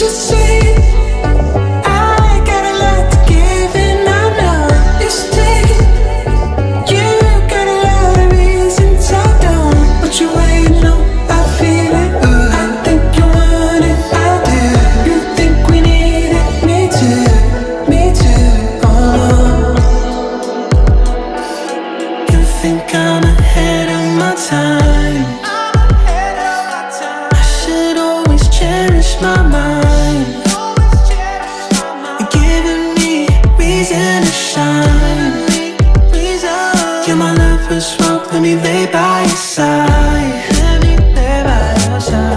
my love just say you. Got to love me since i talked down but you way know i feel it thank you honey i'll you think we need it. Me too me too oh. come just think on ahead of my time. Ahead of my time. I should always cherish my mind. Lover's rope, let me lay by your side.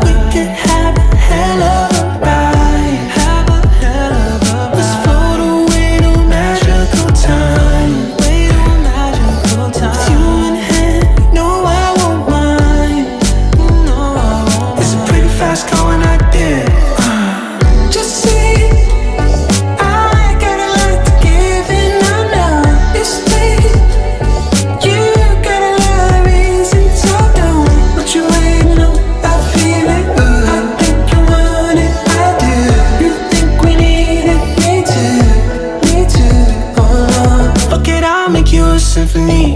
We could have a hell of a ride. Let's float away to magical time. With you in hand, no, I won't mind. It's a pretty fast a symphony.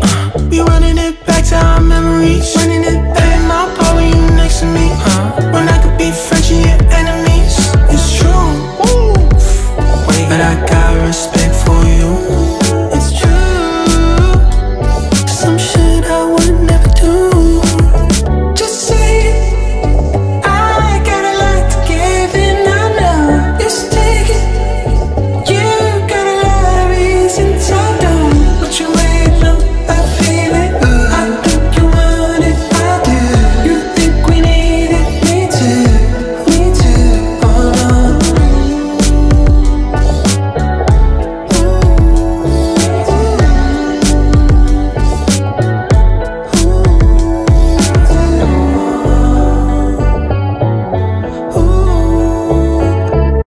We running it back to our memories. Running it back in my bar when you next to me. When I could be friends, and your enemies. It's true. Wait, but I got.